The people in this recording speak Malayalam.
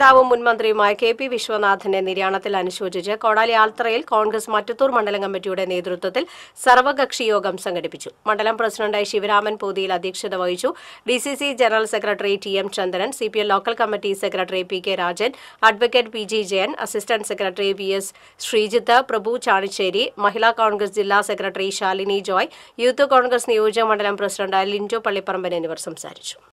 നേതാവും മുൻ മന്ത്രിയുമായ കെ പി വിശ്വനാഥന്റെ നിര്യാണത്തിൽ അനുശോചിച്ച് കോടാലി ആൽത്തറയിൽ കോൺഗ്രസ് മറ്റത്തൂർ മണ്ഡലം കമ്മിറ്റിയുടെ നേതൃത്വത്തിൽ സർവകക്ഷി യോഗം സംഘടിപ്പിച്ചു. മണ്ഡലം പ്രസിഡന്റായി ശിവരാമൻ പോതിയിൽ അധ്യക്ഷത വഹിച്ചു. D C C general secretary T M Chandran C P M local committee secretary P K Rajan advocate P G Jayan assistant secretary V S Sreejith Prabhu Chanissery Mahila Congress ജില്ലാ സെക്രട്ടറി ശാലിനി ജോയ് യൂത്ത് കോൺഗ്രസ് നിയോജക മണ്ഡലം പ്രസിഡന്റ് ലിൻജോ പള്ളിപ്പറമ്പൻ എന്നിവർ സംസാരിച്ചു.